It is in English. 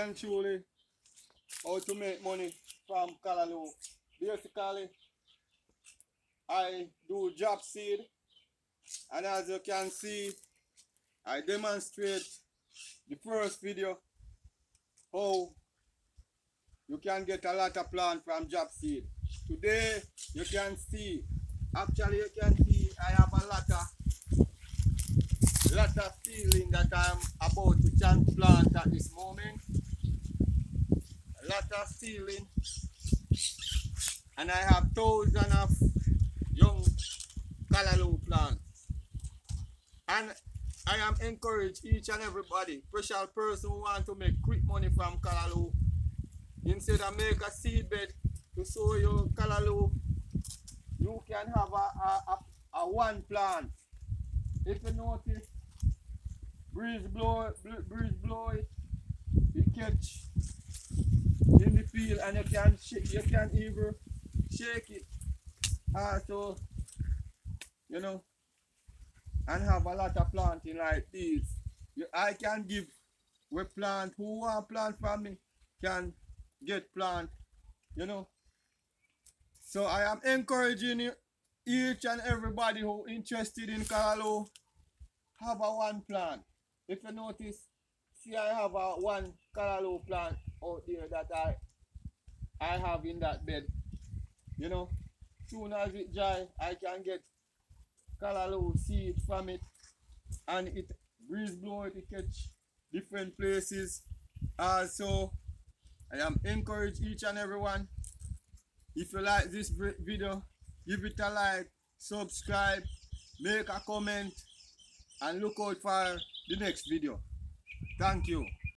and truly how to make money from Callaloo. Basically, I do drop seed and as you can see, I demonstrate the first video how you can get a lot of plant from drop seed. Today you can see, actually you can see I have a lot of lot of feeling that I'm about to transplant at this moment. Lot of feeling. And I have thousands of young callaloo plants. And I am encourage each and everybody, special person who want to make quick money from callaloo. Instead of make a seed bed to sow your callaloo, you can have a, a, a, a one plant. If you notice, breeze blow breeze blow it, you catch field and you can shake, you can even shake it. Ah, also, you know, and have a lot of planting like this. I can give we plant who want plant from me can get plant, you know. So I am encouraging you, each and everybody who interested in callaloo, have a one plant. If you notice, see I have a one callaloo plant out there that I I have in that bed. You know, soon as it dry, I can get callaloo seed from it and it breeze blow it, it catch different places. Also, I am encourage each and everyone. If you like this video, give it a like, subscribe, make a comment, and look out for the next video. Thank you.